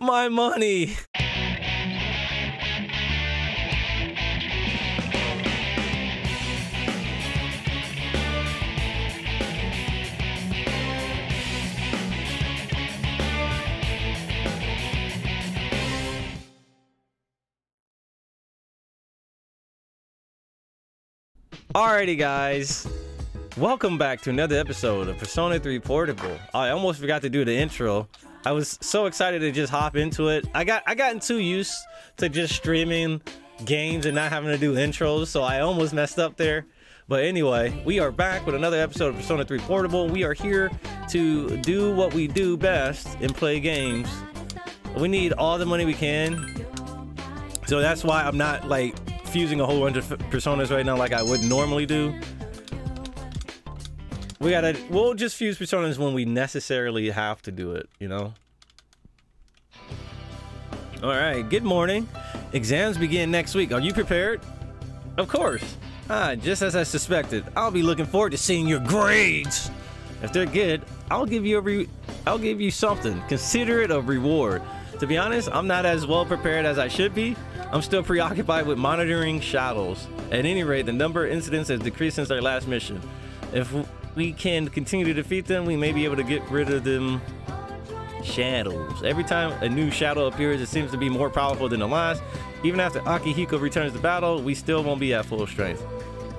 My money. Alrighty, guys. Welcome back to another episode of Persona 3 Portable. I almost forgot to do the intro. I was so excited to just hop into it. I got I gotten too used to just streaming games and not having to do intros, so I almost messed up there. But anyway, we are back with another episode of Persona 3 Portable. We are here to do what we do best and play games. We need all the money we can. So that's why I'm not like fusing a whole bunch of personas right now like I would normally do. We gotta, we'll just fuse personas when we necessarily have to do it, you know? All right, good morning. Exams begin next week. Are you prepared? Of course. Ah, just as I suspected. I'll be looking forward to seeing your grades. If they're good, I'll give you a re I'll give you something. Consider it a reward. To be honest, I'm not as well prepared as I should be. I'm still preoccupied with monitoring shadows. At any rate, the number of incidents has decreased since our last mission. If we can continue to defeat them, we may be able to get rid of them shadows. Every time a new shadow appears, it seems to be more powerful than the last. Even after Akihiko returns to battle, we still won't be at full strength.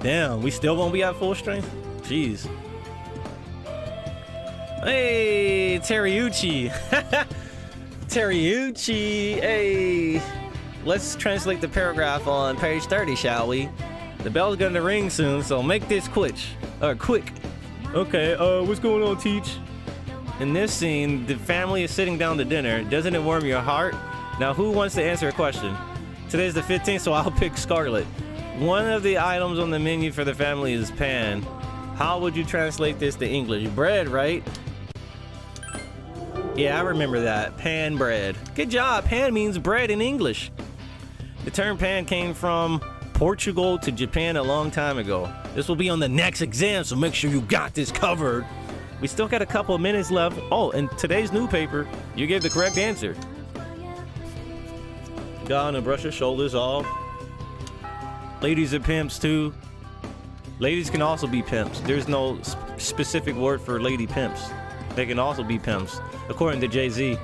Damn, we still won't be at full strength? Jeez. Hey, Teriuchi. Teriuchi, hey. Let's translate the paragraph on page 30, shall we? The bell's gonna ring soon, so make this quick. Uh, quick. Okay, uh, what's going on, Teach? In this scene, the family is sitting down to dinner. Doesn't it warm your heart? Now, who wants to answer a question? Today's the 15th, so I'll pick Scarlet. One of the items on the menu for the family is pan. How would you translate this to English? Bread, right? Yeah, I remember that. Pan bread. Good job. Pan means bread in English. The term pan came from Portugal to Japan a long time ago. This will be on the next exam, so make sure you got this covered. We still got a couple of minutes left. Oh, in today's new paper, you gave the correct answer. Go on and brush your shoulders off. Ladies are pimps too. Ladies can also be pimps. There's no sp specific word for lady pimps. They can also be pimps, according to Jay-Z.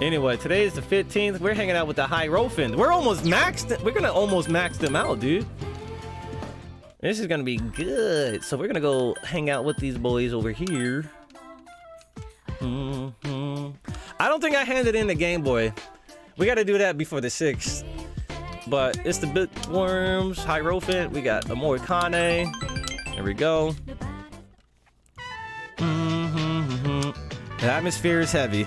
Anyway, today is the 15th. We're hanging out with the Hierophant. We're almost maxed. We're gonna almost max them out, dude. This is gonna be good. So we're gonna go hang out with these boys over here. Mm -hmm. I don't think I handed in the Game Boy. We gotta do that before the 6th. But it's the Bookworms, Hierophant. We got the Omoikane. There we go. Mm -hmm. The atmosphere is heavy.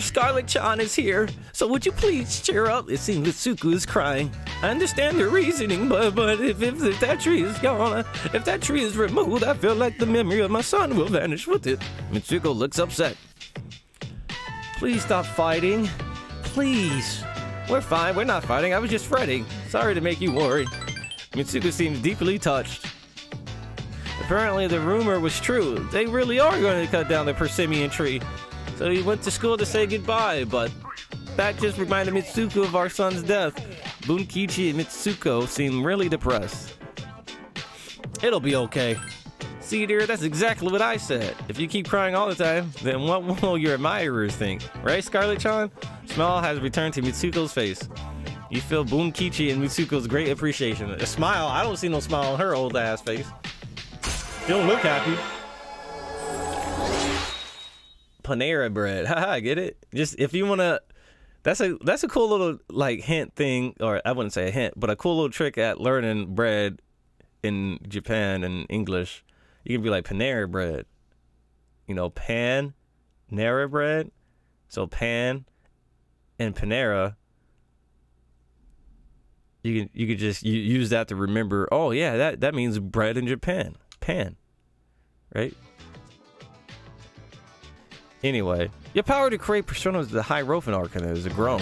Scarlet Chan is here, so would you please cheer up? It seems Mitsuko is crying. I understand your reasoning, but but if, if, if that tree is gone, if that tree is removed, I feel like the memory of my son will vanish with it. Mitsuko looks upset. Please stop fighting. Please. We're fine, we're not fighting, I was just fretting. Sorry to make you worry. Mitsuko seems deeply touched. Apparently the rumor was true. They really are going to cut down the persimmon tree. So he went to school to say goodbye, but that just reminded Mitsuko of our son's death. Bunkichi and Mitsuko seem really depressed. It'll be okay. See, dear, that's exactly what I said. If you keep crying all the time, then what will your admirers think? Right, Scarlet-chan? Smile has returned to Mitsuko's face. You feel Bunkichi and Mitsuko's great appreciation. A smile? I don't see no smile on her old ass face. She don't look happy. Panera bread. Haha, get it? Just if you wanna that's a that's a cool little like hint thing, or I wouldn't say a hint, but a cool little trick at learning bread in Japan and English. You can be like Panera bread. You know, pan, Nera bread. So pan and Panera. You can you could just use that to remember. Oh yeah, that that means bread in Japan. Pan, right? Anyway, your power to create personas of the Hierophant Arcana is grown.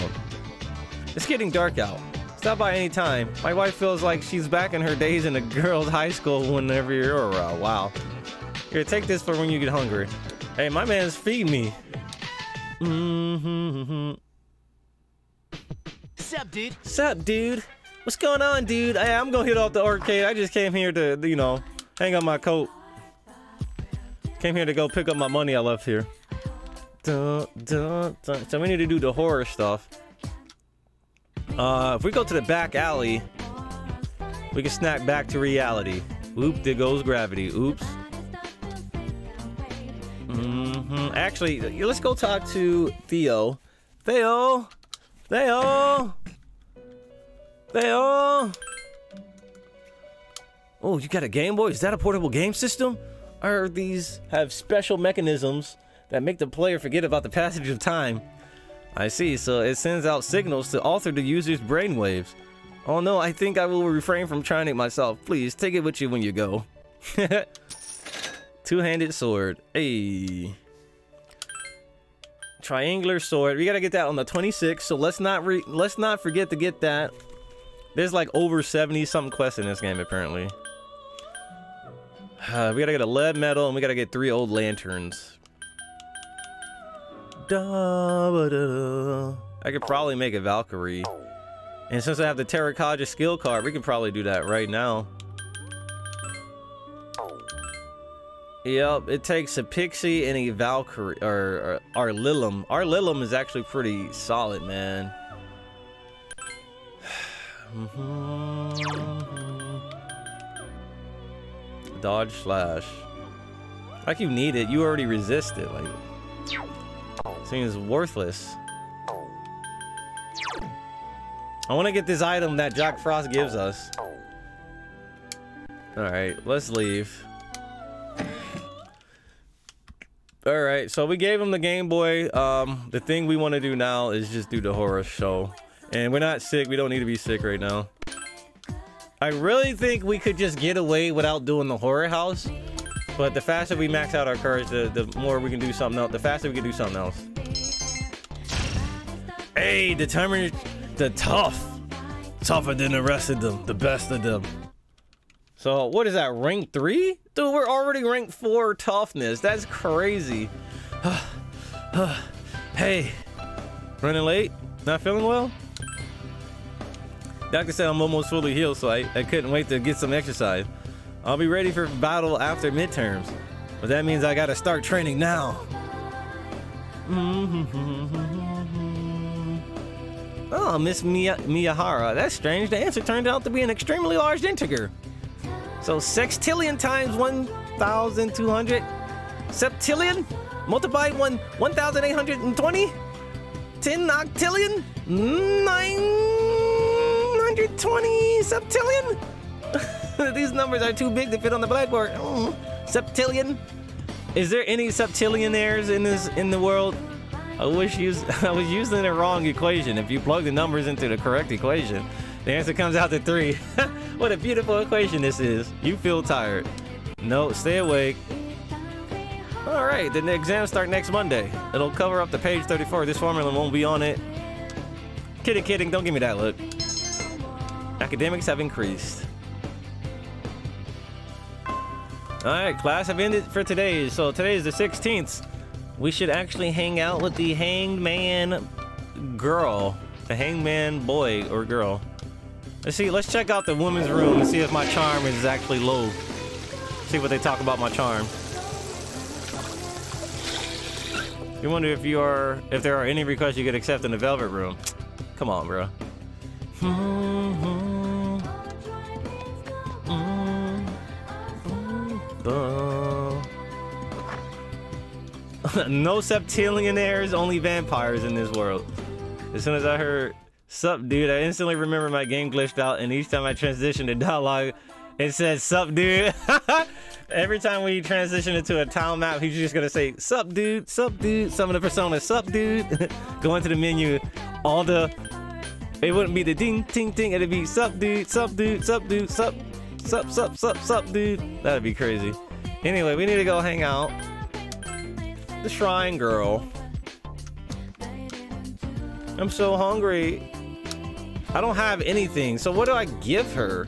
It's getting dark out. Stop by any time. My wife feels like she's back in her days in a girls' high school whenever you're around. Wow. Here, take this for when you get hungry. Hey, my man's feeding me. Mm-hmm. Sup, dude? Sup, dude? What's going on, dude? Hey, I'm gonna hit off the arcade. I just came here to, you know, hang up my coat. Came here to go pick up my money I left here. So we need to do the horror stuff. Uh, if we go to the back alley, we can snap back to reality. Oop, there goes gravity. Oops. Mm-hmm. Actually, let's go talk to Theo. Theo! Theo! Theo! Oh, you got a Game Boy? Is that a portable game system? Or these have special mechanisms that make the player forget about the passage of time? I see, so it sends out signals to alter the user's brainwaves. Oh no, I think I will refrain from trying it myself. Please, take it with you when you go. Two-handed sword. Hey. Triangular sword. We gotta get that on the 26th, so let's not re let's not forget to get that. There's like over 70 something quests in this game apparently. Uh, we gotta get a lead medal and we gotta get three old lanterns. I could probably make a Valkyrie. And since I have the Terracotta skill card, we can probably do that right now. Yep, it takes a Pixie and a Valkyrie, or, or Arlillum. Our Lilim is actually pretty solid, man. Dodge slash. Like you need it, you already resist it. Like, seems worthless. I want to get this item that Jack Frost gives us. Alright, let's leave. Alright, so we gave him the Game Boy. Um, the thing we want to do now is just do the horror show. And we're not sick. We don't need to be sick right now. I really think we could just get away without doing the horror house. But the faster we max out our courage, the, the more we can do something else. The faster we can do something else. Hey, the determined the tough. Tougher than the rest of them. The best of them. So, what is that, rank 3? Dude, we're already rank 4 toughness. That's crazy. hey, running late? Not feeling well? Doctor said I'm almost fully healed, so I, I couldn't wait to get some exercise. I'll be ready for battle after midterms. But that means I gotta start training now. Oh, Miss Mia Miyahara. That's strange. The answer turned out to be an extremely large integer. So sextillion times 1,200. Septillion? Multiply one 1,820? 10 octillion? 920 septillion? These numbers are too big to fit on the blackboard. Mm. Septillion? Is there any septillionaires in this in the world? I wish you I was using the wrong equation. If you plug the numbers into the correct equation, the answer comes out to three. what a beautiful equation this is. You feel tired. No, stay awake. All right, then the exams start next Monday. It'll cover up to page 34. This formula won't be on it. Kidding, kidding. Don't give me that look. Academics have increased. All right, class have ended for today. So today is the 16th. We should actually hang out with the hanged man girl. The hangman boy or girl. Let's see, let's check out the women's room and see if my charm is actually low. See what they talk about my charm. You wonder if you are, if there are any requests you could accept in the velvet room. Come on, bro. no septillionaires, only vampires in this world. As soon as I heard Sup, dude, I instantly remember my game glitched out, and each time I transitioned to dialogue, it says Sup, dude. Every time we transition into a town map, he's just gonna say Sup, dude, Sup, dude. Some of the personas, Sup, dude. Go into the menu, all the. It wouldn't be the ding, ting, ting. It'd be Sup, dude, Sup, dude, Sup, dude, Sup, Sup, Sup, Sup, Sup, dude. That'd be crazy. Anyway, we need to go hang out. The Shrine Girl. I'm so hungry. I don't have anything. So what do I give her?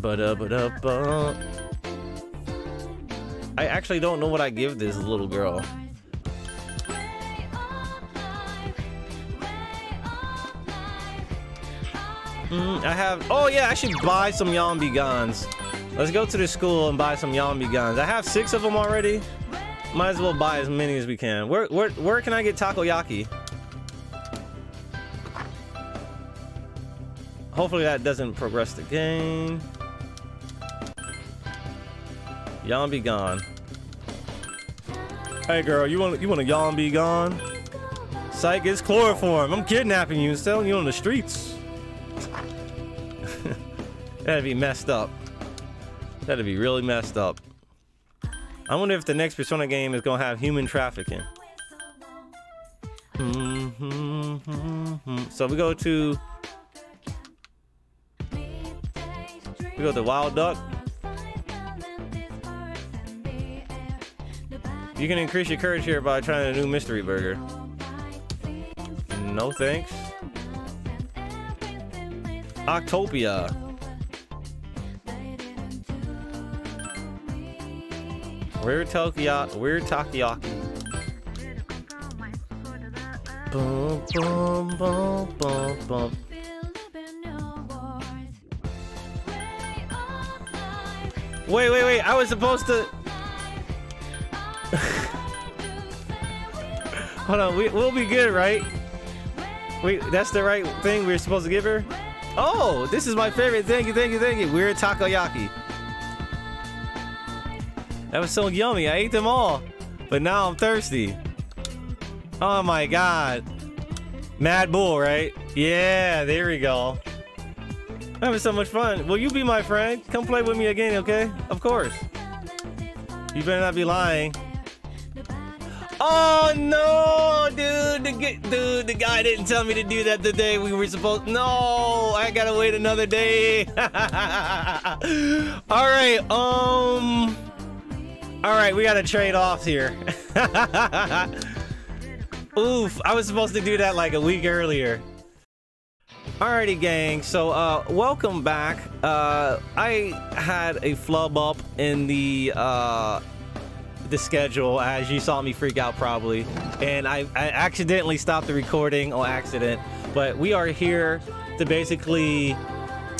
Ba-da-ba-da-ba. I actually don't know what I give this little girl. Mm, I have. Oh yeah, I should buy some Yawn be gones. Let's go to the school and buy some Yawn be gones. I have six of them already. Might as well buy as many as we can. Where where where can I get takoyaki? Hopefully that doesn't progress the game. Yawn be gone. Hey girl, you want you want a Yawn be gone? Psych, it's chloroform. I'm kidnapping you and selling you on the streets. That'd be messed up. That'd be really messed up. I wonder if the next Persona game is gonna have human trafficking. Mm-hmm. So we go to we go to Wild Duck. You can increase your courage here by trying a new mystery burger. No thanks. Octopia. Weird Tokyo Weird Takoyaki. Boom, boom, boom, boom, boom. Wait, wait, wait. I was supposed to... Hold on. We, we'll be good, right? Wait, that's the right thing we are supposed to give her? Oh, this is my favorite. Thank you, thank you, thank you. Weird Takoyaki. That was so yummy. I ate them all. But now I'm thirsty. Oh my god. Mad Bull, right? Yeah, there we go. I'm having so much fun. Will you be my friend? Come play with me again, okay? Of course. You better not be lying. Oh no, dude! The dude, the guy didn't tell me to do that the day we were supposed. No, I gotta wait another day. All right, um. All right, we got to trade off here. Oof, I was supposed to do that like a week earlier. Alrighty, gang. So, uh, welcome back. Uh, I had a flub up in the uh, the schedule, as you saw me freak out probably, and I, I accidentally stopped the recording on accident. But we are here to basically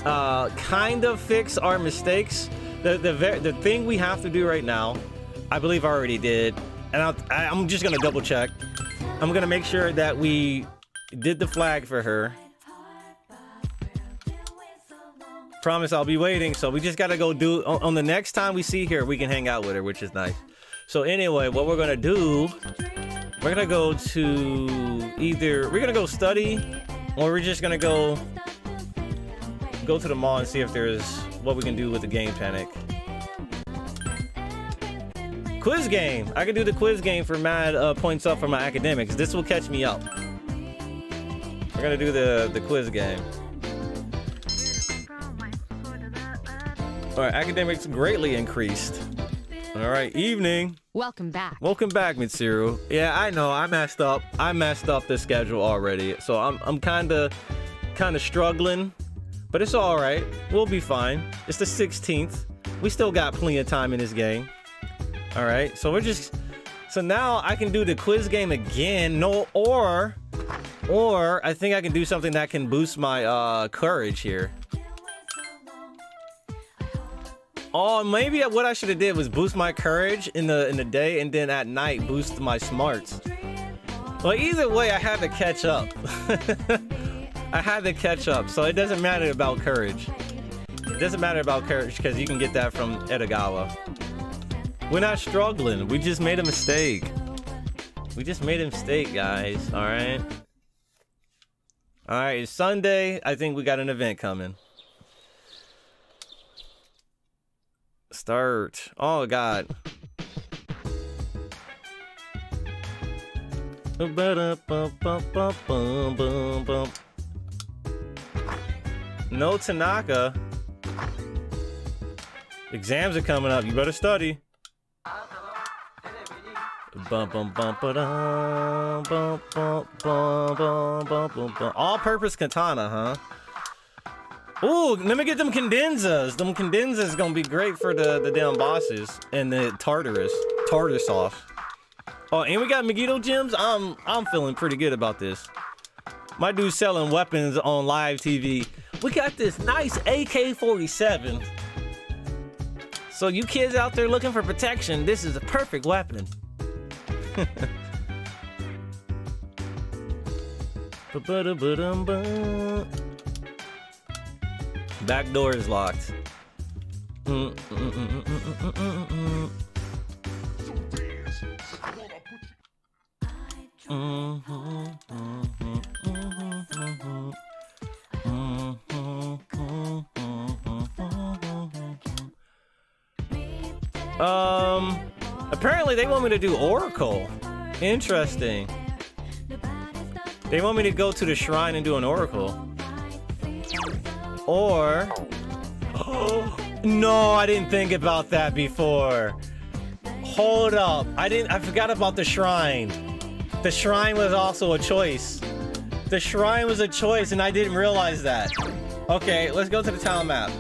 uh, kind of fix our mistakes the the the thing we have to do right now, I believe I already did, and I'll, I, I'm just gonna double check. I'm gonna make sure that we did the flag for her. Promise I'll be waiting. So we just gotta go do on, on the next time we see her, we can hang out with her, which is nice. So anyway, what we're gonna do, we're gonna go to either we're gonna go study, or we're just gonna go go to the mall and see if there's what we can do with the game panic. Quiz game. I can do the quiz game for mad uh, points up for my academics. This will catch me up. We're gonna do the the quiz game. All right, academics greatly increased. All right, evening. Welcome back. Welcome back, Mitsuru. Yeah, I know I messed up. I messed up the schedule already, so I'm I'm kind of kind of struggling but it's all right. We'll be fine. It's the 16th. We still got plenty of time in this game. All right. So we're just... So now I can do the quiz game again. No, or... Or I think I can do something that can boost my uh, courage here. Oh, maybe what I should have did was boost my courage in the in the day and then at night boost my smarts. Well, either way, I had to catch up. I had to catch up, so it doesn't matter about courage. It doesn't matter about courage because you can get that from Edogawa. We're not struggling. We just made a mistake. We just made a mistake, guys. All right. All right. Sunday. I think we got an event coming. Start. Oh God. No Tanaka. Exams are coming up. You better study. All-purpose katana, huh? Ooh, let me get them condensas. Them condensas is gonna be great for the the damn bosses and the Tartarus, tartar sauce. Oh, and we got Megiddo gems. I'm I'm feeling pretty good about this. My dude's selling weapons on live TV. We got this nice AK-47. So you kids out there looking for protection, this is a perfect weapon. Back door is locked. Um, apparently they want me to do Oracle. Interesting. They want me to go to the shrine and do an Oracle. Or, oh, no, I didn't think about that before. Hold up, I didn't, I forgot about the shrine. The shrine was also a choice. The shrine was a choice and I didn't realize that. Okay, let's go to the town map.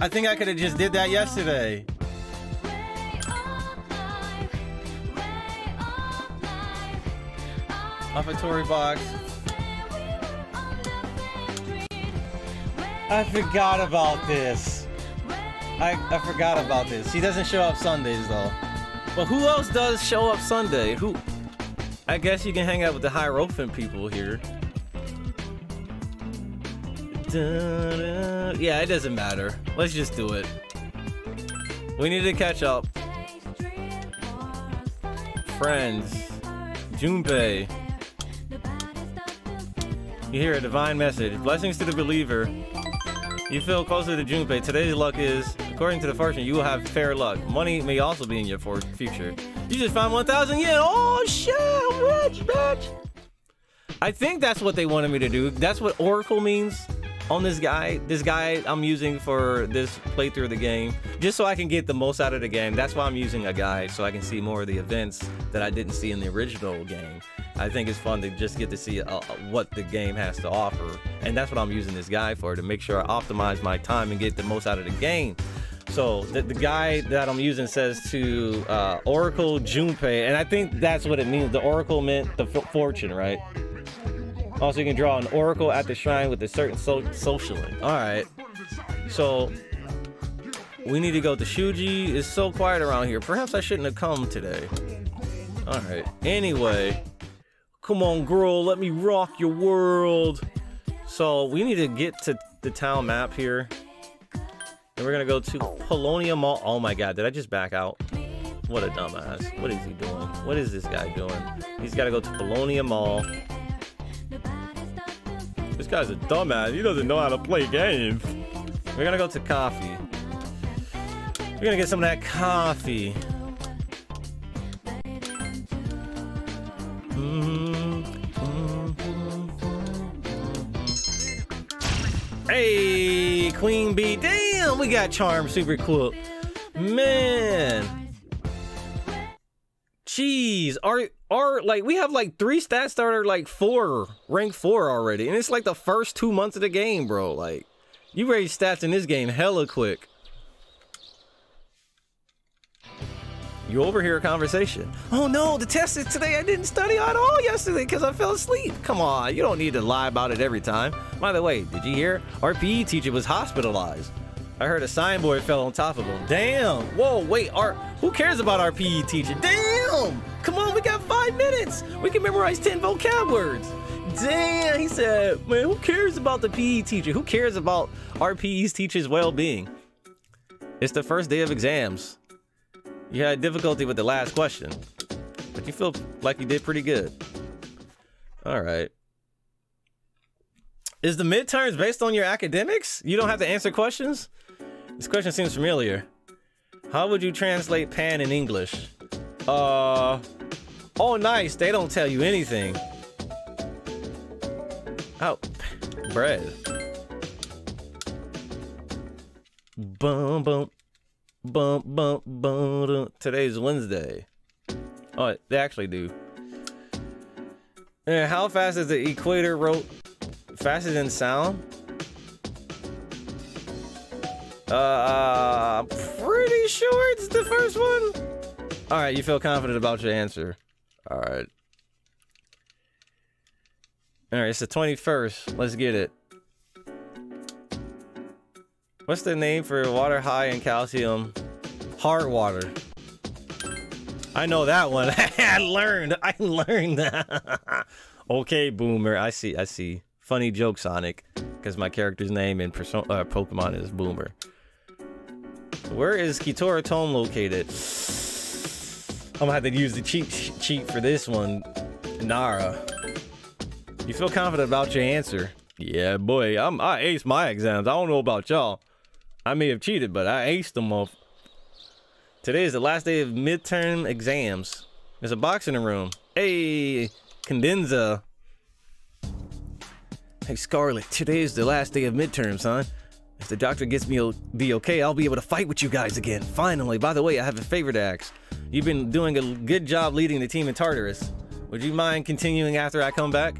I think I could have just did that yesterday. Offertory box. I forgot about this. I, I forgot about this. He doesn't show up Sundays though. But who else does show up Sunday? Who? I guess you can hang out with the Hierophant people here. Yeah, it doesn't matter. Let's just do it. We need to catch up. Friends. Junpei. You hear a divine message. Blessings to the believer. You feel closer to Junpei. Today's luck is, according to the fortune, you will have fair luck. Money may also be in your future. You just found 1,000 yen. Oh, shit, I'm rich, bitch. I think that's what they wanted me to do. That's what Oracle means on this guy. This guy I'm using for this playthrough of the game, just so I can get the most out of the game. That's why I'm using a guide, so I can see more of the events that I didn't see in the original game. I think it's fun to just get to see uh, what the game has to offer. And that's what I'm using this guy for, to make sure I optimize my time and get the most out of the game. So the, the guy that I'm using says to uh, Oracle Junpei, and I think that's what it means. The Oracle meant the fortune, right? Also, you can draw an Oracle at the shrine with a certain so. All right. So we need to go to Shuji. It's so quiet around here. Perhaps I shouldn't have come today. All right. Anyway. Come on, girl, let me rock your world. So we need to get to the town map here. And we're gonna go to Paulownia Mall. Oh my god, did I just back out? What a dumbass. What is he doing? What is this guy doing? He's gotta go to Paulownia Mall. This guy's a dumbass. He doesn't know how to play games. We're gonna go to coffee. We're gonna get some of that coffee. Hey, Queen Bee. Damn, we got Charm super cool. Man. Jeez, our our like we have like three stats that are like four, rank four already. And it's like the first two months of the game, bro. Like, you raise stats in this game hella quick. You overhear a conversation. Oh no, the test is today. I didn't study at all yesterday because I fell asleep. Come on, you don't need to lie about it every time. By the way, did you hear? Our PE teacher was hospitalized. I heard a signboard fell on top of him. Damn. Whoa, wait, our who cares about our PE teacher? Damn! Come on, we got five minutes. We can memorize 10 vocab words. Damn, he said, man, who cares about the PE teacher? Who cares about our PE teacher's well-being? It's the first day of exams. You had difficulty with the last question, but you feel like you did pretty good. All right. Is the midterms based on your academics? You don't have to answer questions? This question seems familiar. How would you translate pan in English? Uh, oh nice, they don't tell you anything. Oh, bread. Boom, boom. Bum, bum, bum. Today's Wednesday. Oh, they actually do. And how fast is the equator rope? Faster than sound? Uh, pretty sure it's the first one. All right, you feel confident about your answer. All right. All right, it's the 21st. Let's get it. What's the name for water high in calcium? Hard water. I know that one. I learned. I learned that. okay, Boomer. I see. I see. Funny joke, Sonic. Because my character's name in Perso uh, Pokemon is Boomer. Where is Kitora Tome located? I'm gonna have to use the cheat cheat for this one. Nara. You feel confident about your answer? Yeah, boy. I'm I aced my exams. I don't know about y'all. I may have cheated, but I aced them off. Today is the last day of midterm exams. There's a box in the room. Hey, Condenza. Hey, Scarlet. Today is the last day of midterms, huh? If the doctor gets me be okay, I'll be able to fight with you guys again. Finally. By the way, I have a favor to ask. You've been doing a good job leading the team in Tartarus. Would you mind continuing after I come back?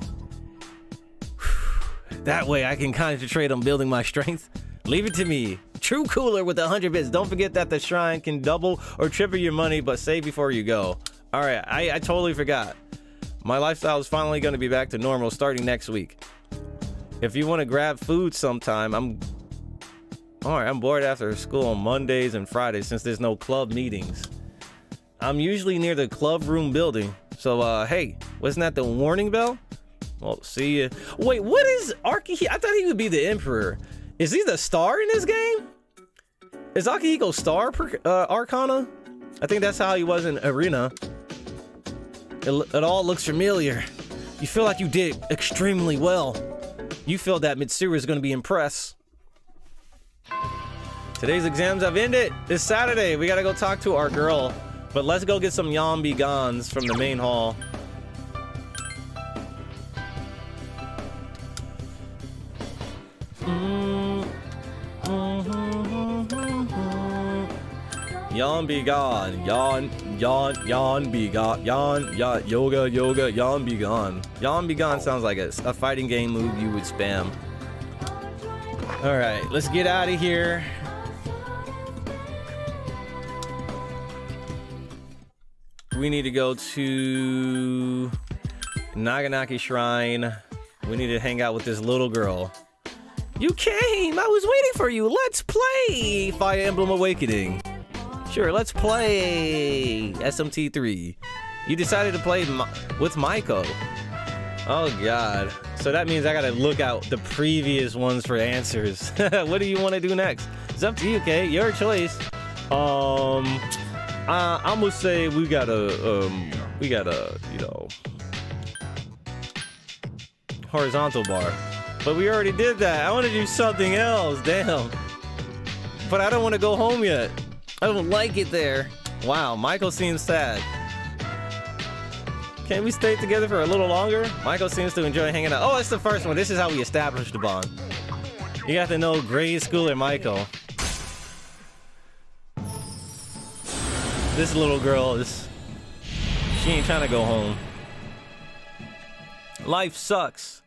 that way I can concentrate on building my strength. Leave it to me. True cooler with 100 bits. Don't forget that the shrine can double or triple your money, but save before you go. All right, I, I totally forgot. My lifestyle is finally going to be back to normal starting next week. If you want to grab food sometime, I'm all right, I'm bored after school on Mondays and Fridays since there's no club meetings. I'm usually near the club room building. So, uh, hey, wasn't that the warning bell? Well, see ya. Wait, what is Arki? I thought he would be the Emperor. Is he the star in this game? Is Akihiko star per, uh, Arcana? I think that's how he was in Arena. It, it all looks familiar. You feel like you did extremely well. You feel that Mitsuru is going to be impressed. Today's exams have ended. It's Saturday. We gotta go talk to our girl. But let's go get some Yawn be gones from the main hall. Yawn be gone. Yawn, yawn, yawn be gone. Yawn, yawn, yoga, yoga, yawn be gone. Yawn be gone sounds like a, a fighting game move you would spam. Alright, let's get out of here. We need to go to Naganaki Shrine. We need to hang out with this little girl. You came! I was waiting for you! Let's play! Fire Emblem Awakening. Sure, let's play SMT3. You decided to play with Maiko. Oh god. So that means I gotta look out the previous ones for answers. what do you want to do next? It's up to you, okay? Your choice. Um, uh, I'm gonna say we gotta, um, we gotta, you know, horizontal bar. But we already did that. I want to do something else. Damn. But I don't want to go home yet. I don't like it there. Wow, Maiko seems sad. Can we stay together for a little longer? Maiko seems to enjoy hanging out. Oh, it's the first one. This is how we establish the bond. You got to know grade schooler Maiko. This little girl is... She ain't trying to go home. Life sucks.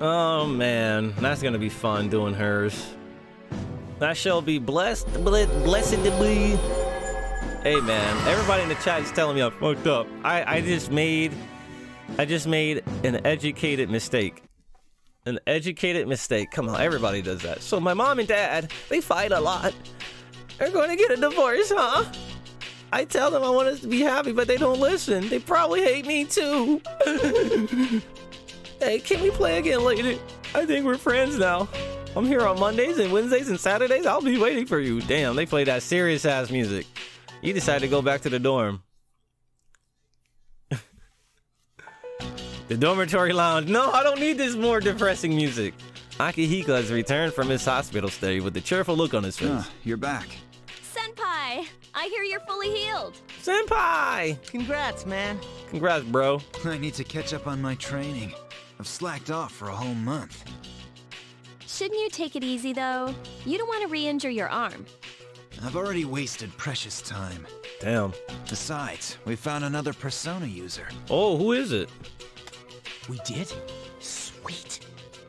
Oh man, that's gonna be fun doing hers. That shall be blessed, blessed to be. Hey man, everybody in the chat is telling me I'm fucked up. I, I just made I just made an educated mistake. An educated mistake. Come on, everybody does that. So my mom and dad, they fight a lot. They're going to get a divorce, huh? I tell them I want us to be happy, but they don't listen. They probably hate me too. hey, can we play again later? I think we're friends now. I'm here on Mondays and Wednesdays and Saturdays. I'll be waiting for you. Damn, they play that serious ass music. You decide to go back to the dorm. the dormitory lounge. No, I don't need this more depressing music. Akihiko has returned from his hospital stay with a cheerful look on his face. Uh, you're back. Senpai, I hear you're fully healed. Senpai! Congrats, man. Congrats, bro. I need to catch up on my training. I've slacked off for a whole month. Shouldn't you take it easy, though? You don't want to re-injure your arm. I've already wasted precious time. Damn. Besides, we found another Persona user. Oh, who is it? We did? Sweet.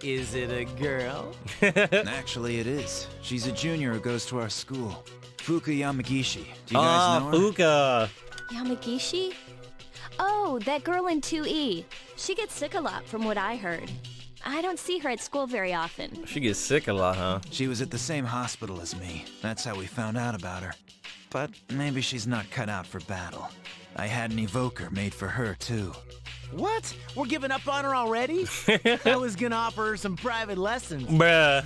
Is it a girl? Actually, it is. She's a junior who goes to our school. Fuka Yamagishi. Do you guys Ah, know her? Fuka. Yamagishi? Oh, that girl in 2E. She gets sick a lot from what I heard. I don't see her at school very often. She gets sick a lot, huh? She was at the same hospital as me. That's how we found out about her. But maybe she's not cut out for battle. I had an evoker made for her, too. What? We're giving up on her already? I was gonna offer her some private lessons. Bruh.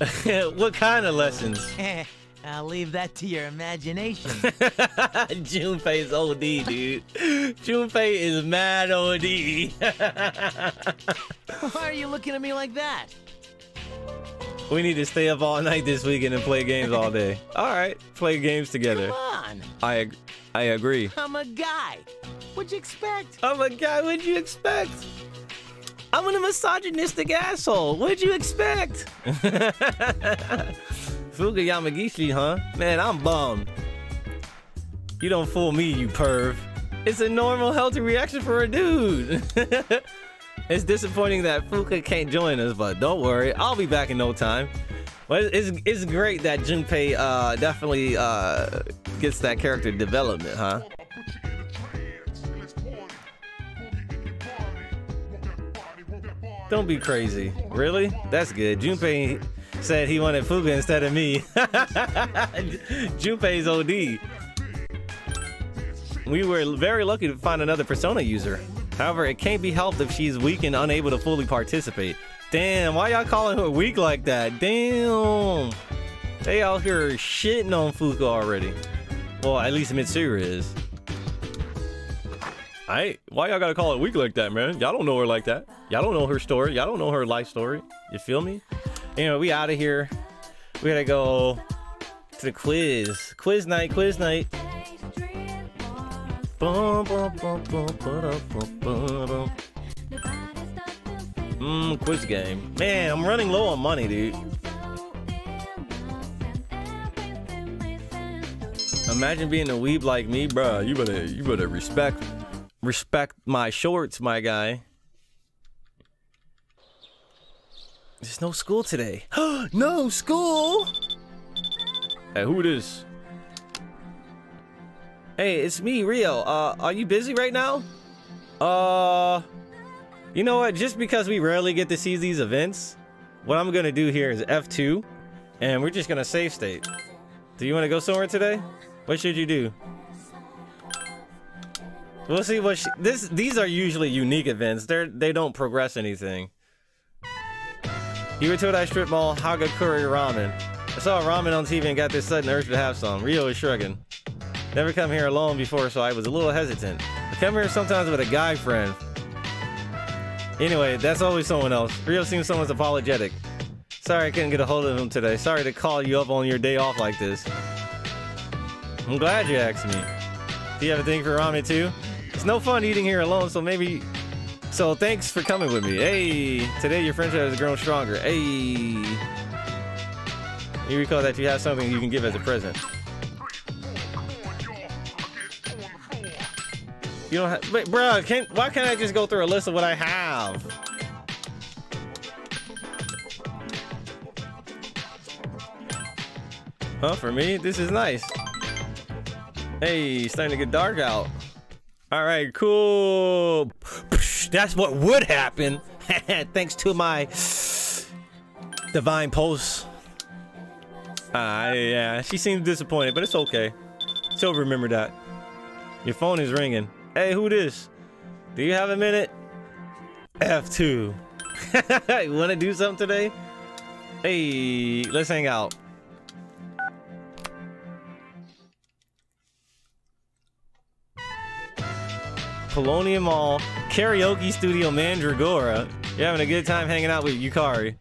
what kind of lessons? I'll leave that to your imagination. Junpei's OD, dude. Junpei is mad OD. Why are you looking at me like that? we need to stay up all night this weekend and play games all day. All right, play games together. Come on. I ag- I agree. I'm a guy. What'd you expect? Oh my god, what'd you expect? I'm a misogynistic asshole. What'd you expect? Fuka Yamagishi, huh? Man, I'm bummed. You don't fool me, you perv. It's a normal, healthy reaction for a dude. it's disappointing that Fuka can't join us, but don't worry, I'll be back in no time. But it's, it's great that Junpei uh, definitely uh, gets that character development, huh? Don't be crazy. Really? That's good. Junpei said he wanted Fuka instead of me. Jupe's OD. We were very lucky to find another Persona user. However, it can't be helped if she's weak and unable to fully participate. Damn, why y'all calling her weak like that? Damn. They out here shitting on Fuka already. Well, at least Mitsuru is. I why y'all gotta call it weak like that, man? Y'all don't know her like that. Y'all don't know her story. Y'all don't know her life story. You feel me? Know, we out of here. We gotta go to the quiz. Quiz night, quiz night. Mmm, quiz game. Man, I'm running low on money, dude. Imagine being a weeb like me, bruh. You better, you better respect, respect my shorts, my guy. There's no school today. no school. Hey, who this? Hey, it's me, Rio. Uh, are you busy right now? Uh, you know what? Just because we rarely get to see these events, what I'm gonna do here is F2, and we're just gonna save state. Do you want to go somewhere today? What should you do? We'll see what she, this. These are usually unique events. They're they don't progress anything. You were told I strip mall Hagakure ramen. I saw ramen on TV and got this sudden urge to have some. Rio is shrugging. Never come here alone before, so I was a little hesitant. I come here sometimes with a guy friend. Anyway, that's always someone else. Rio seems someone's apologetic. Sorry I couldn't get a hold of him today. Sorry to call you up on your day off like this. I'm glad you asked me. Do you have a thing for ramen too? It's no fun eating here alone, so maybe. So thanks for coming with me. Hey, today your friendship has grown stronger. Hey. You recall that you have something you can give as a present. You don't have, but bro, can't, why can't I just go through a list of what I have? Huh, for me, this is nice. Hey, starting to get dark out. All right, cool. That's what would happen. Thanks to my divine pulse. Ah, yeah, she seems disappointed, but it's okay. She'll remember that. Your phone is ringing. Hey, who this? Do you have a minute? F2. you want to do something today? Hey, let's hang out. Polonium Mall, Karaoke Studio Mandragora. You're having a good time hanging out with Yukari.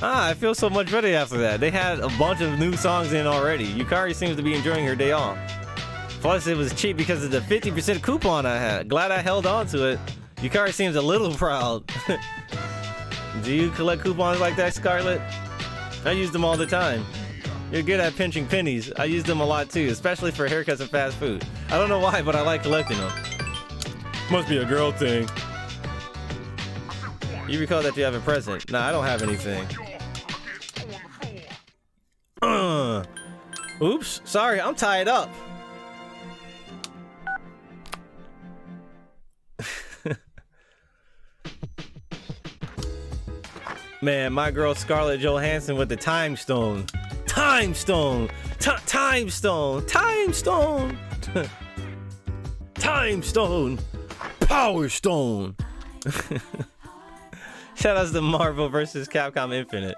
Ah, I feel so much better after that. They had a bunch of new songs in already. Yukari seems to be enjoying her day off. Plus, it was cheap because of the 50% coupon I had. Glad I held on to it. Yukari seems a little proud. Do you collect coupons like that, Scarlet? I use them all the time. You're good at pinching pennies. I use them a lot too, especially for haircuts and fast food. I don't know why, but I like collecting them. Must be a girl thing. You recall that you have a present. Nah, I don't have anything. Uh. Oops, sorry, I'm tied up. Man, my girl Scarlett Johansson with the time stone. Time stone. T time stone. Time stone. time stone. Power stone. Shout out to Marvel versus Capcom Infinite.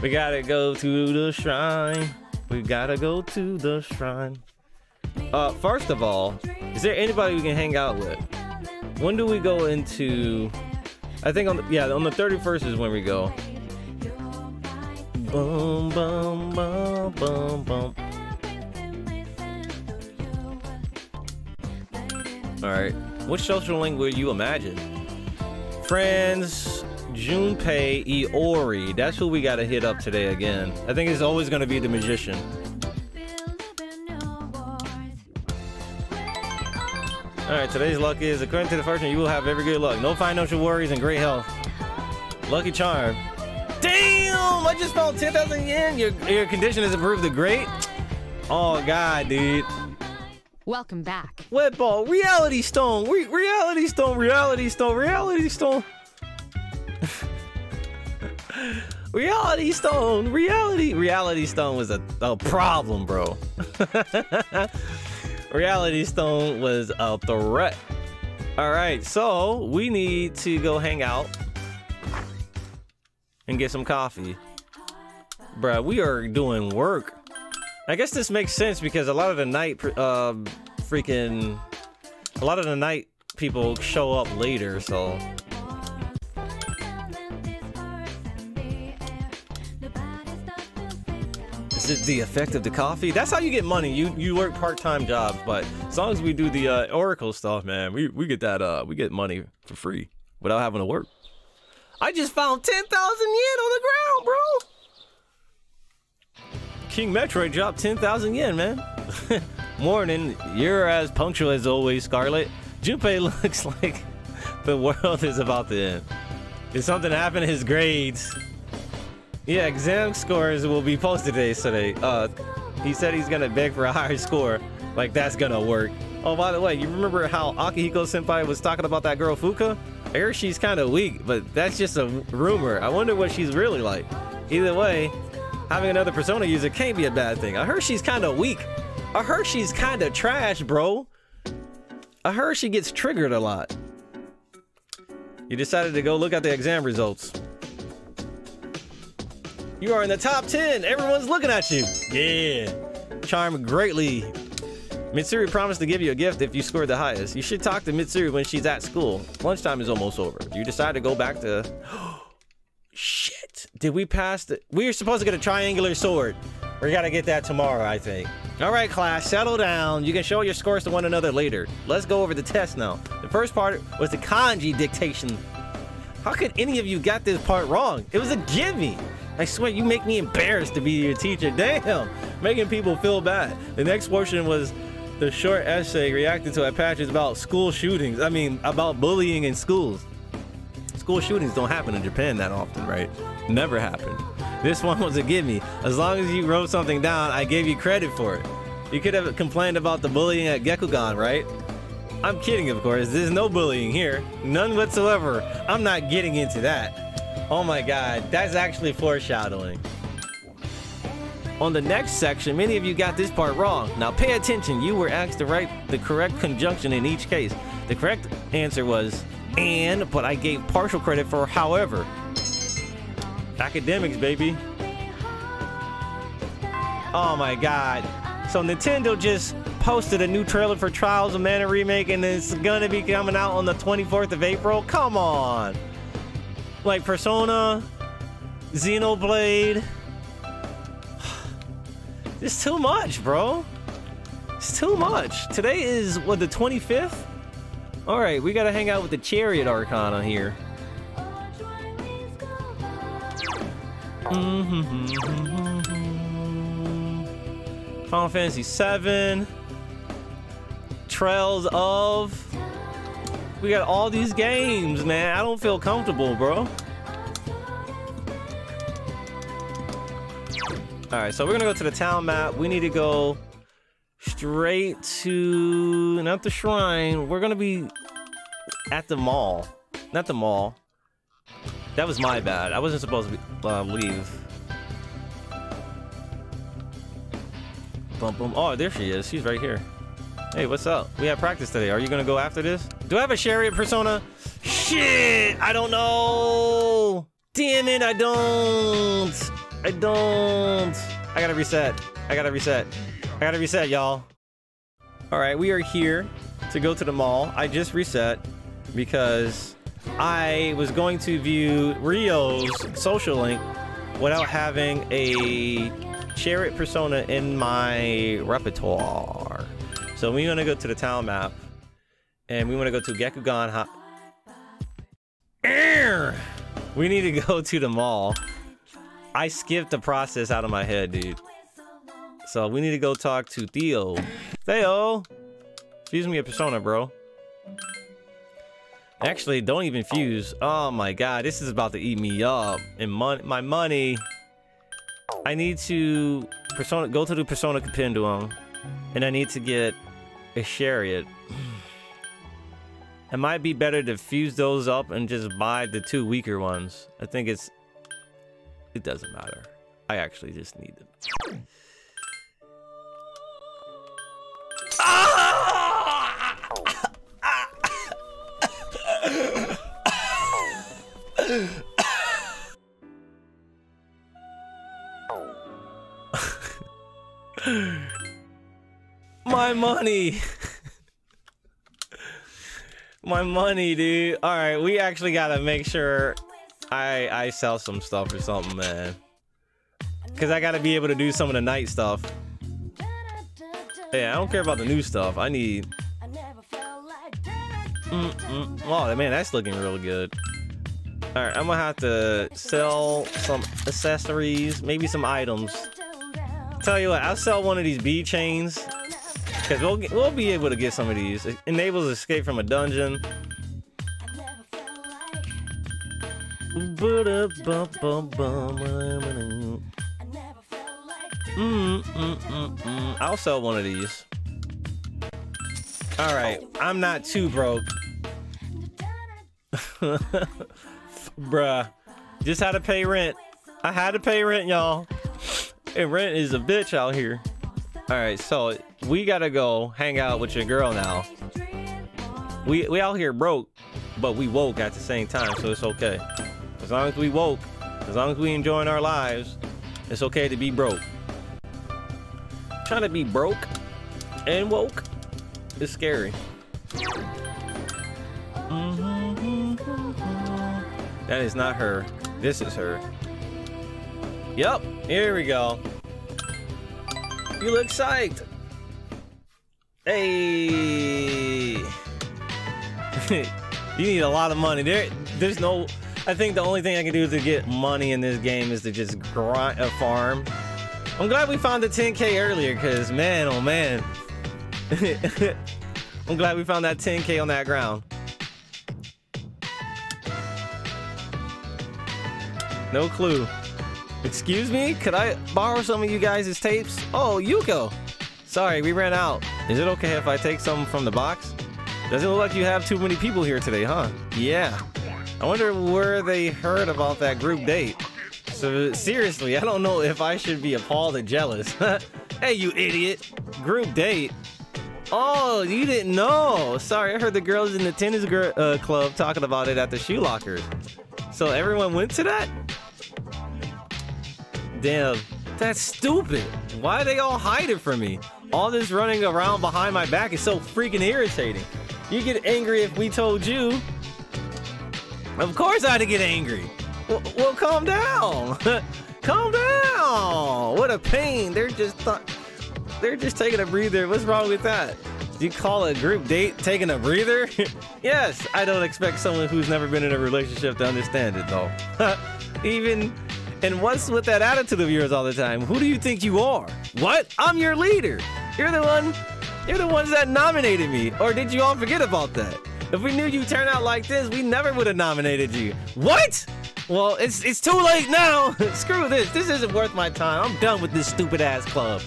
We gotta go to the shrine. We gotta go to the shrine. Uh, first of all, is there anybody we can hang out with? When do we go into? I think on the, yeah on the 31st is when we go. Boom boom boom boom boom. All right, which social link would you imagine? Friends, Junpei Iori. That's who we gotta hit up today again. I think it's always gonna be the magician. Alright, today's luck is, according to the fortune, you will have every good luck. No financial worries and great health. Lucky charm. Damn! I just found 10,000 yen! Your, your condition has improved to great? Oh, God, dude. Welcome back. Wet ball, reality stone, Re reality stone, reality stone, reality stone. reality stone, reality, reality stone was a, a problem, bro. reality stone was a threat. All right, so we need to go hang out and get some coffee. Bruh, we are doing work. I guess this makes sense because a lot of the night, uh, freaking, a lot of the night people show up later, so. Is it the effect of the coffee? That's how you get money. You you work part-time jobs, but as long as we do the uh, Oracle stuff, man, we, we get that, uh, we get money for free without having to work. I just found 10,000 yen on the ground, bro. King Metroid dropped 10,000 yen, man. Morning, you're as punctual as always, Scarlet. Junpei looks like the world is about to end. Did something happen to his grades? Yeah, exam scores will be posted today, so they, uh, he said he's gonna beg for a higher score. Like, that's gonna work. Oh, by the way, you remember how Akihiko Senpai was talking about that girl Fuka? I hear she's kind of weak, but that's just a rumor. I wonder what she's really like. Either way, having another Persona user can't be a bad thing. I heard she's kind of weak. I heard she's kind of trash, bro. I heard she gets triggered a lot. You decided to go look at the exam results. You are in the top 10. Everyone's looking at you. Yeah. Charm greatly. Mitsuru promised to give you a gift if you scored the highest. You should talk to Mitsuru when she's at school. Lunchtime is almost over. You decide to go back to... Oh, Shit. Did we pass the... We were supposed to get a triangular sword. We gotta get that tomorrow, I think. All right, class, settle down. You can show your scores to one another later. Let's go over the test now. The first part was the kanji dictation. How could any of you got this part wrong? It was a gimme. I swear, you make me embarrassed to be your teacher. Damn, making people feel bad. The next portion was the short essay reacting to Apaches about school shootings. I mean, about bullying in schools. School shootings don't happen in Japan that often, right? Never happened. This one was a gimme. As long as you wrote something down, I gave you credit for it. You could have complained about the bullying at Gekkoukan, right? I'm kidding, of course. There's no bullying here. None whatsoever. I'm not getting into that. Oh my god, that's actually foreshadowing. On the next section, many of you got this part wrong. Now pay attention, you were asked to write the correct conjunction in each case. The correct answer was and, but I gave partial credit for however. Academics, baby. Oh my god. So Nintendo just posted a new trailer for Trials of Mana Remake and it's gonna be coming out on the 24th of April? Come on! Like Persona, Xenoblade. It's too much, bro. It's too much. Today is, what, the 25th? Alright, we gotta hang out with the Chariot Arcana here. Mm-hmm. Final Fantasy VII. Trails of. We got all these games, man. I don't feel comfortable, bro. All right, so we're gonna go to the town map. We need to go straight to not the shrine. We're gonna be at the mall, not the mall. That was my bad. I wasn't supposed to be, uh, leave. Bum bum. Oh, there she is. She's right here. Hey, what's up? We have practice today. Are you gonna go after this? Do I have a chariot persona? Shit! I don't know. Damn it! I don't. I don't. I gotta reset. I gotta reset. I gotta reset, y'all. All right, we are here to go to the mall. I just reset because I was going to view Rio's social link without having a chariot persona in my repertoire. So we want to go to the town map and we want to go to Gekkoukan Err! We need to go to the mall. I skipped the process out of my head, dude. So we need to go talk to Theo. Theo! Fuse me a persona, bro. Actually, don't even fuse. Oh my god, this is about to eat me up. And mon my money. I need to persona go to the persona compendium. And I need to get a chariot. It might be better to fuse those up and just buy the two weaker ones. I think it's... It doesn't matter. I actually just need them. My money! My money, dude. Alright, we actually gotta make sure I I sell some stuff or something, man. Cause I gotta be able to do some of the night stuff. Yeah, I don't care about the new stuff. I need... Mm -mm. Oh, man, that's looking real good. Alright, I'm gonna have to sell some accessories, maybe some items. Tell you what, I'll sell one of these B chains. Because we'll, we'll be able to get some of these. It enables escape from a dungeon. Mm, mm, mm, I'll sell one of these. All right, I'm not too broke. Bruh, just had to pay rent. I had to pay rent, y'all. And rent is a bitch out here. All right, so we gotta go hang out with your girl now. We we out here broke, but we woke at the same time, so it's okay. As long as we woke, as long as we enjoying our lives, it's okay to be broke. Trying to be broke and woke is scary. That is not her. This is her. Yup, here we go. You look psyched. Hey. you need a lot of money. There, there's no. I think the only thing I can do to get money in this game is to just grind a farm. I'm glad we found the 10k earlier, cause man, oh man. I'm glad we found that 10k on that ground. No clue. Excuse me? Could I borrow some of you guys' tapes? Oh, Yuko! Sorry, we ran out. Is it okay if I take some from the box? Doesn't look like you have too many people here today, huh? Yeah. I wonder where they heard about that group date. So, seriously, I don't know if I should be appalled or jealous. hey, you idiot! Group date? Oh, you didn't know. Sorry, I heard the girls in the tennis uh, club talking about it at the shoe lockers. So everyone went to that? Damn, that's stupid. Why they all hide it from me? All this running around behind my back is so freaking irritating. You get angry if we told you. Of course I'd get angry. Well, calm down. calm down. What a pain. They're just they're just taking a breather. What's wrong with that? Do you call a group date taking a breather? yes, I don't expect someone who's never been in a relationship to understand it though. Even And what's with that attitude of yours all the time? Who do you think you are? What? I'm your leader. You're the one. You're the ones that nominated me. Or did you all forget about that? If we knew you turn out like this, we never would have nominated you. What? Well, it's it's too late now. Screw this. This isn't worth my time. I'm done with this stupid ass club.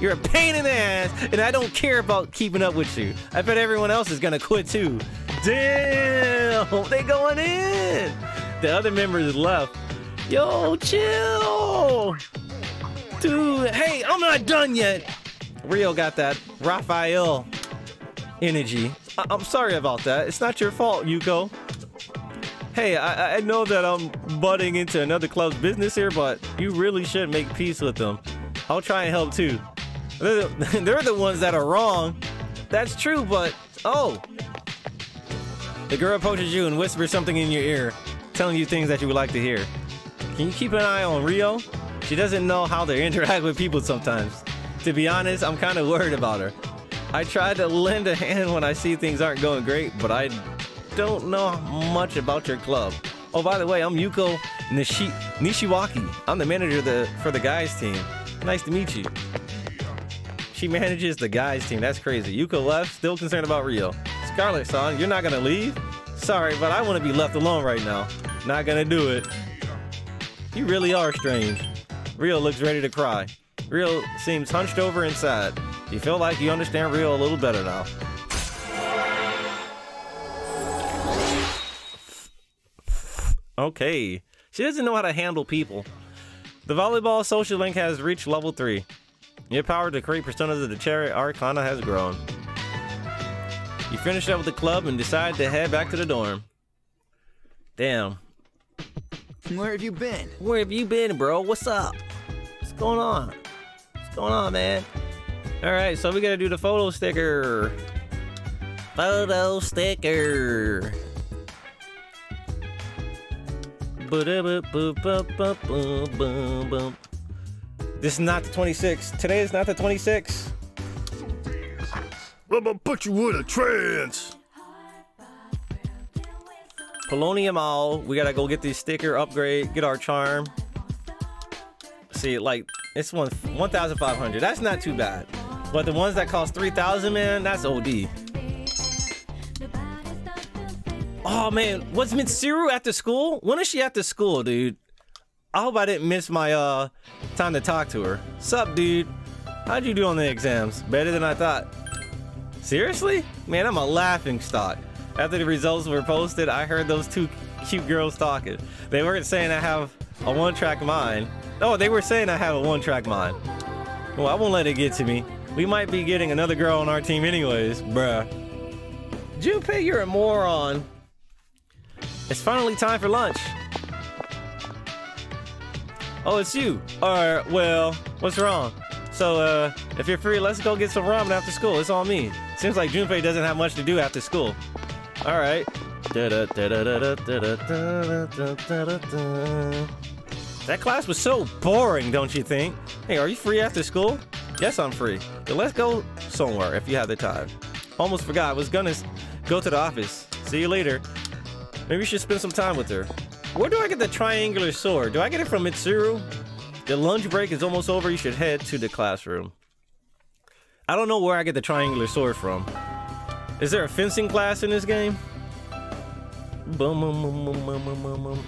You're a pain in the ass, and I don't care about keeping up with you. I bet everyone else is gonna quit too. Damn, they going in. The other members left. Yo, chill. Dude, hey, I'm not done yet. Rio got that Raphael energy. I- am sorry about that. It's not your fault, Yuko. Hey, I, I know that I'm butting into another club's business here, but you really should make peace with them. I'll try and help too. They're the, they're the ones that are wrong. That's true, but oh. The girl approaches you and whispers something in your ear, telling you things that you would like to hear. Can you keep an eye on Rio? She doesn't know how to interact with people sometimes. To be honest, I'm kind of worried about her. I try to lend a hand when I see things aren't going great, but I don't know much about your club. Oh, by the way, I'm Yuko Nishi- Nishiwaki. I'm the manager the, for the guys team. Nice to meet you. She manages the guys team. That's crazy. Yuko left, still concerned about Rio. Scarlet, Song, you're not gonna leave? Sorry, but I want to be left alone right now. Not gonna do it. You really are strange. Rio looks ready to cry. Rio seems hunched over sad. You feel like you understand Rio a little better now. Okay. She doesn't know how to handle people. The volleyball social link has reached level 3. Your power to create personas of the Chariot Arcana has grown. You finish up with the club and decide to head back to the dorm. Damn. Where have you been? Where have you been, bro? What's up? What's going on? What's going on, man? Alright, so we gotta do the photo sticker. Photo sticker. This is not the 26. Today is not the 26. I'm gonna put you in a trance. Paulownia Mall. We gotta go get the sticker upgrade, get our charm. See, like, it's one 1,500. That's not too bad. But the ones that cost 3,000, man, that's OD. Oh man, was Mitsuru at the school? When is she at the school, dude? I hope I didn't miss my uh time to talk to her. Sup, dude? How'd you do on the exams? Better than I thought. Seriously? Man, I'm a laughing stock. After the results were posted, I heard those two cute girls talking. They weren't saying I have a one-track mind. Oh, they were saying I have a one-track mind. Well, I won't let it get to me. We might be getting another girl on our team anyways, bruh. Junpei, you're a moron. It's finally time for lunch. Oh, it's you. Alright, well, what's wrong? So, uh, if you're free, let's go get some ramen after school. It's all me. Seems like Junpei doesn't have much to do after school. Alright. That class was so boring, don't you think? Hey, are you free after school? Yes, I'm free. Then let's go somewhere if you have the time. Almost forgot, I was gonna go to the office. See you later. Maybe you should spend some time with her. Where do I get the triangular sword? Do I get it from Mitsuru? The lunch break is almost over. You should head to the classroom. I don't know where I get the triangular sword from. Is there a fencing class in this game? Boom, boom, boom, boom, boom, boom, boom, boom.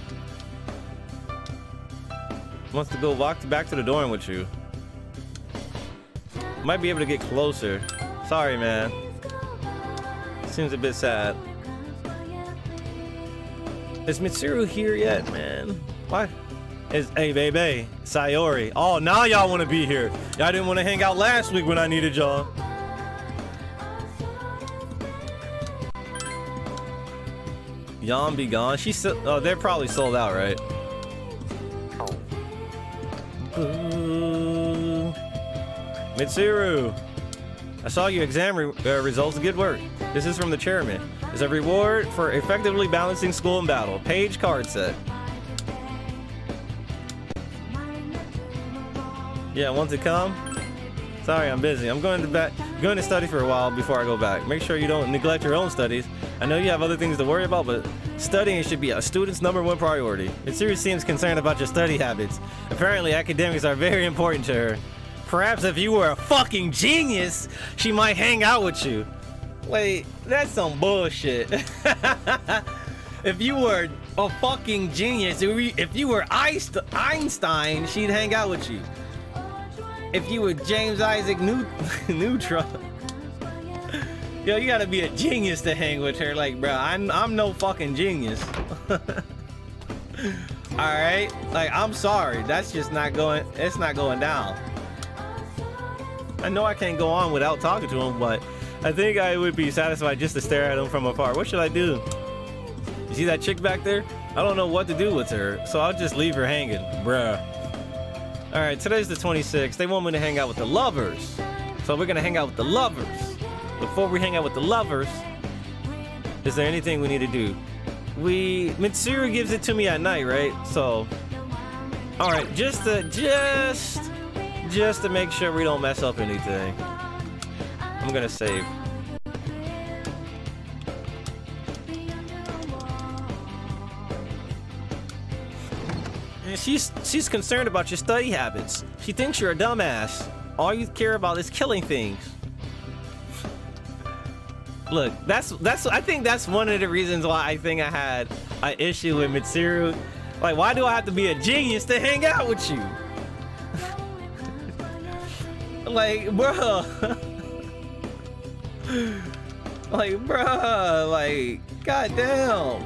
Wants to go walk back to the dorm with you. Might be able to get closer. Sorry, man. Seems a bit sad. Is Mitsuru here yet, man? What? Is hey baby, Sayori. Oh, now y'all want to be here. Y'all didn't want to hang out last week when I needed y'all. Yawn be gone. She's still. Oh, they're probably sold out, right? Mitsuru. I saw your exam re uh, results. Good work. This is from the chairman. Is a reward for effectively balancing school and battle. Page card set. Yeah, want to come? Sorry, I'm busy. I'm going to back going to study for a while before I go back. Make sure you don't neglect your own studies. I know you have other things to worry about, but studying should be a student's number one priority. Mitsuru seems concerned about your study habits. Apparently, academics are very important to her. Perhaps if you were a fucking genius, she might hang out with you. Wait, that's some bullshit. if you were a fucking genius, if you were Einstein, she'd hang out with you. If you were James Isaac New yo, you gotta be a genius to hang with her. Like, bro, I'm I'm no fucking genius. All right, like I'm sorry, that's just not going. It's not going down. I know I can't go on without talking to him, but I think I would be satisfied just to stare at him from afar. What should I do? You see that chick back there? I don't know what to do with her, so I'll just leave her hanging, bruh. All right, today's the 26th. They want me to hang out with the lovers, so we're gonna hang out with the lovers. Before we hang out with the lovers, is there anything we need to do? We Mitsuru gives it to me at night, right? So, all right, just to just just to make sure we don't mess up anything. I'm gonna save. she's she's concerned about your study habits. She thinks you're a dumbass. All you care about is killing things. Look, that's that's I think that's one of the reasons why I think I had an issue with Mitsuru. Like, why do I have to be a genius to hang out with you? Like, bro. like, bro. Like, goddamn.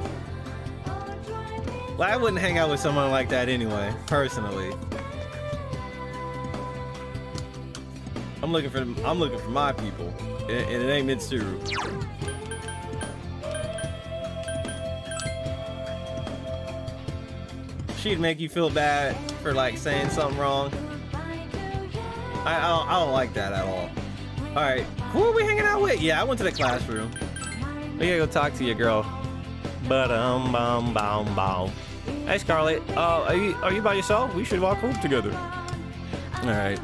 Well, I wouldn't hang out with someone like that anyway, personally. I'm looking for I'm looking for my people, and, and it ain't Mitsuru. She'd make you feel bad for like saying something wrong. I, I, don't, I don't like that at all. All right, who are we hanging out with? Yeah, I went to the classroom. We gotta go talk to your girl. But um, bum, bum, bum. Hey, Scarlet. Uh, are you are you by yourself? We should walk home together. All right.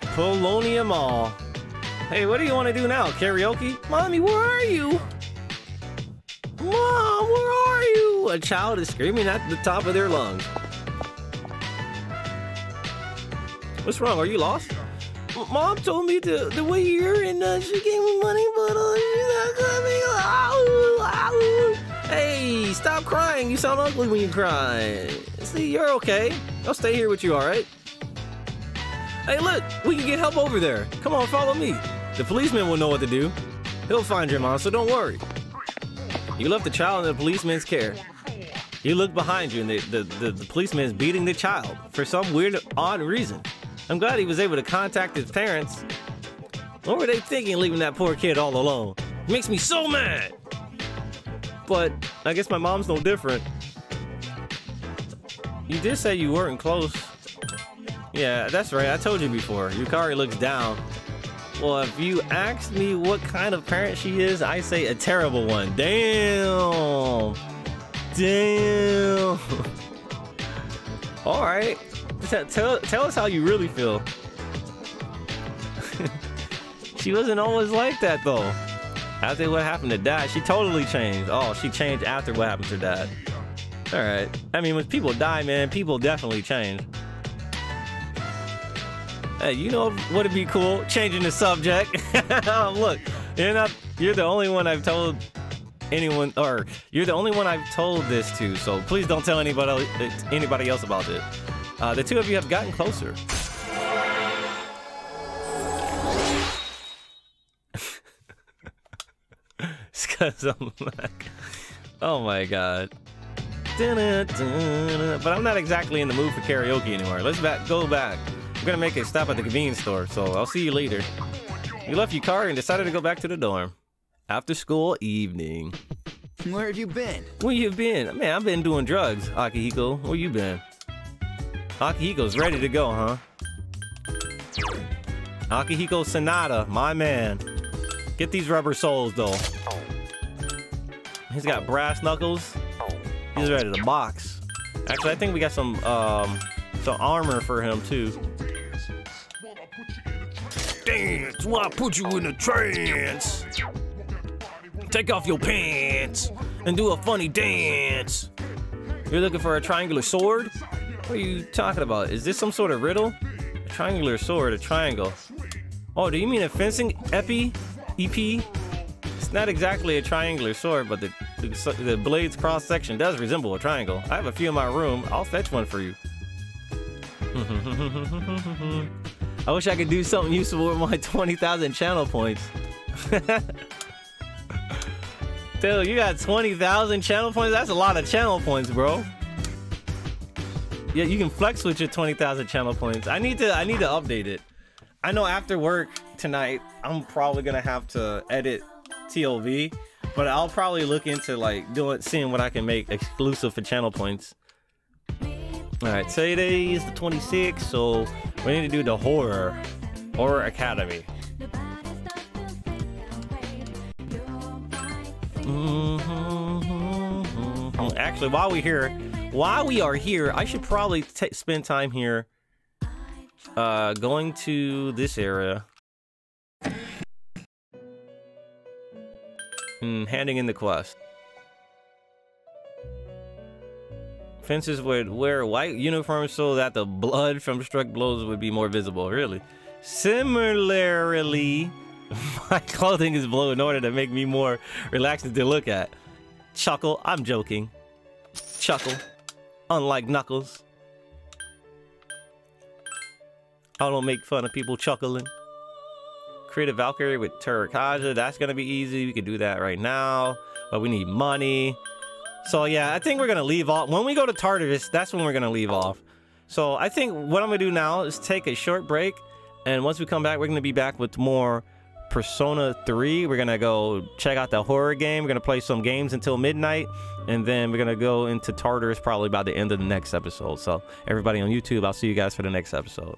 Paulownia Mall. Hey, what do you want to do now? Karaoke? Mommy, where are you? Mom, where are you? A child is screaming at the top of their lungs. What's wrong? Are you lost? Mom told me to, to wait here and uh, she gave me money, but uh, she's not coming. Ow, ow. Hey, stop crying. You sound ugly when you cry. See, you're okay. I'll stay here with you, all right? Hey, look, we can get help over there. Come on, follow me. The policeman will know what to do. He'll find your mom, so don't worry. You left the child in the policeman's care. You look behind you, and the, the, the, the policeman is beating the child for some weird, odd reason. I'm glad he was able to contact his parents. What were they thinking leaving that poor kid all alone? It makes me so mad! But I guess my mom's no different. You did say you weren't close. Yeah, that's right. I told you before. Yukari looks down. Well, if you ask me what kind of parent she is, I say a terrible one. Damn. Damn. All right. Tell, tell us how you really feel. she wasn't always like that though. After what happened to dad, she totally changed. Oh, she changed after what happened to dad. All right. I mean, when people die, man, people definitely change. Hey, you know what'd be cool? Changing the subject. Look, you're not. You're the only one I've told anyone, or you're the only one I've told this to. So please don't tell anybody anybody else about it. Uh, the two of you have gotten closer. Because I'm like, oh my god. But I'm not exactly in the mood for karaoke anymore. Let's back, go back. I'm gonna make a stop at the convenience store, so I'll see you later. You left your car and decided to go back to the dorm. After school evening. Where have you been? Where you been? Man, I've been doing drugs, Akihiko. Where you been? Akihiko's ready to go, huh? Akihiko Sanada, my man. Get these rubber soles, though. He's got brass knuckles. He's ready to box. Actually, I think we got some um, some armor for him, too. dance while I put you in a trance. Take off your pants and do a funny dance. You're looking for a triangular sword? What are you talking about? Is this some sort of riddle? A triangular sword, a triangle. Oh, do you mean a fencing épée? EP? It's not exactly a triangular sword, but the, the, the blade's cross section does resemble a triangle. I have a few in my room. I'll fetch one for you. I wish I could do something useful with my 20,000 channel points. Dude, you got 20,000 channel points? That's a lot of channel points, bro. Yeah, you can flex with your 20,000 channel points. I need to I need to update it. I know after work tonight, I'm probably gonna have to edit TLV, but I'll probably look into like doing seeing what I can make exclusive for channel points. All right, today is the 26th, so we need to do the horror, horror academy. Mm-hmm. Actually, while we're here, while we are here, I should probably spend time here, uh, going to this area. And handing in the quest. Fences would wear white uniforms so that the blood from struck blows would be more visible. Really. Similarly, my clothing is blue in order to make me more relaxing to look at. Chuckle. I'm joking. Chuckle. Unlike Knuckles. I don't make fun of people chuckling. Create a Valkyrie with Terracotta. That's going to be easy. We can do that right now. But we need money. So yeah, I think we're gonna leave off. When we go to Tartarus, that's when we're gonna leave off. So I think what I'm gonna do now is take a short break, and once we come back, we're gonna be back with more Persona 3. We're gonna go check out the horror game. We're gonna play some games until midnight, and then we're gonna go into Tartarus probably by the end of the next episode. So everybody on YouTube, I'll see you guys for the next episode.